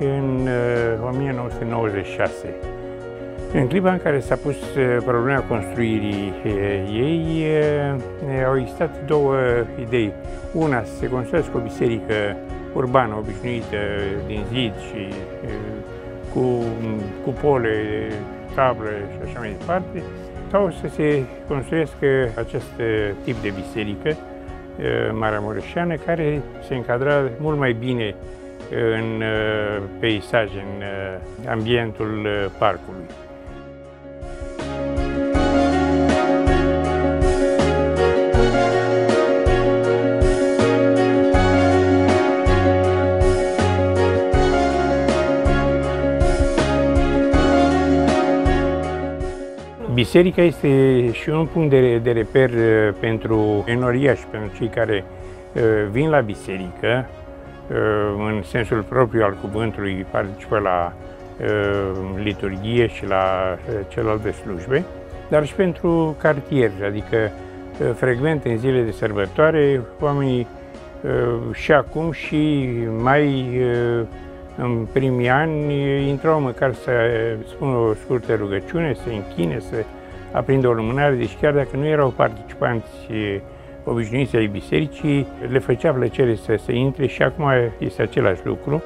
în 1996. În clipa în care s-a pus problema construirii ei, au existat două idei. Una, să se construiască o biserică urbană, obișnuită, din zid și cu cupole, tablă și așa mai departe, sau să se construiască acest tip de biserică maramureșeană care se încadra mult mai bine în peisaj, în ambientul parcului. Biserica este și un punct de, de reper uh, pentru enoriași, pentru cei care uh, vin la biserică, uh, în sensul propriu al cuvântului, participă la liturghie și la celelalte slujbe, dar și pentru cartier, adică frecvent în zile de sărbătoare, oamenii și acum și mai în primii ani intrau măcar să spună o scurtă rugăciune, să închine, să aprindă o lumânare, deci chiar dacă nu erau participanți obișnuiți ai bisericii, le făcea plăcere să se intre și acum este același lucru.